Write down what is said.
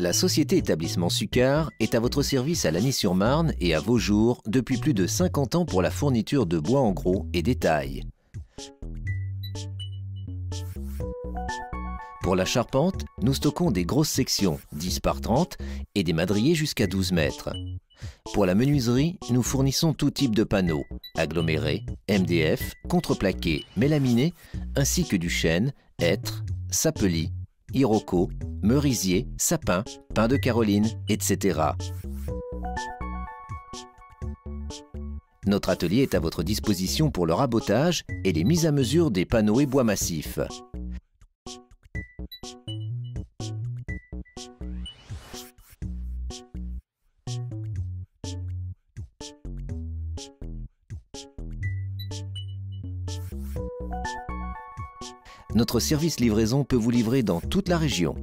La société établissement Succar est à votre service à Lagny-sur-Marne et à Vaujours depuis plus de 50 ans pour la fourniture de bois en gros et détail. Pour la charpente, nous stockons des grosses sections, 10 par 30, et des madriers jusqu'à 12 mètres. Pour la menuiserie, nous fournissons tout type de panneaux, agglomérés, MDF, contreplaqués, mélaminés, ainsi que du chêne, hêtre, sapeli, iroko, merisier, sapin, pain de Caroline, etc. Notre atelier est à votre disposition pour le rabotage et les mises à mesure des panneaux et bois massifs. Notre service livraison peut vous livrer dans toute la région.